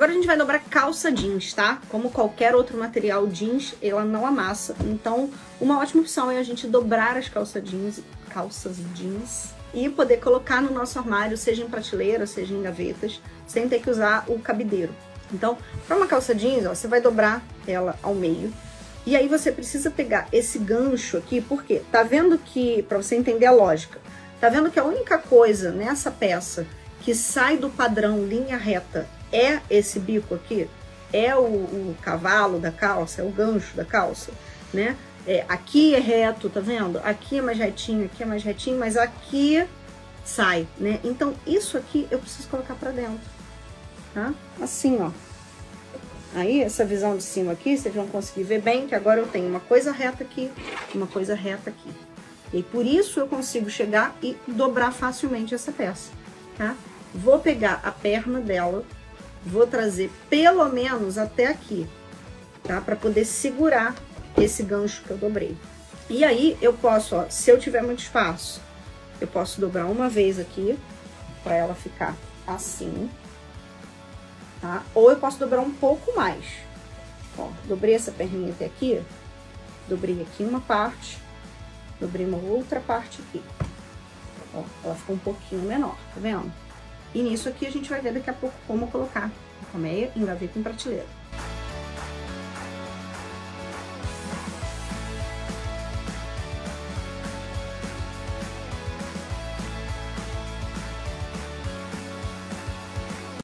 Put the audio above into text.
Agora a gente vai dobrar calça jeans, tá? Como qualquer outro material jeans, ela não amassa. Então, uma ótima opção é a gente dobrar as calças jeans, calças jeans e poder colocar no nosso armário, seja em prateleira, seja em gavetas, sem ter que usar o cabideiro. Então, para uma calça jeans, ó, você vai dobrar ela ao meio. E aí você precisa pegar esse gancho aqui, porque tá vendo que, para você entender a lógica, tá vendo que a única coisa nessa peça que sai do padrão linha reta é esse bico aqui, é o, o cavalo da calça, é o gancho da calça, né? É, aqui é reto, tá vendo? Aqui é mais retinho, aqui é mais retinho, mas aqui sai, né? Então, isso aqui eu preciso colocar pra dentro, tá? Assim, ó. Aí, essa visão de cima aqui, vocês vão conseguir ver bem que agora eu tenho uma coisa reta aqui, uma coisa reta aqui. E por isso eu consigo chegar e dobrar facilmente essa peça, tá? Vou pegar a perna dela, vou trazer pelo menos até aqui, tá? Para poder segurar esse gancho que eu dobrei. E aí eu posso, ó, se eu tiver muito espaço, eu posso dobrar uma vez aqui, para ela ficar assim, tá? Ou eu posso dobrar um pouco mais. Ó, dobrei essa perninha até aqui, dobrei aqui uma parte, dobrei uma outra parte aqui. Ó, ela ficou um pouquinho menor, tá vendo? E nisso aqui a gente vai ver daqui a pouco como colocar a colmeia em gaveta em prateleira.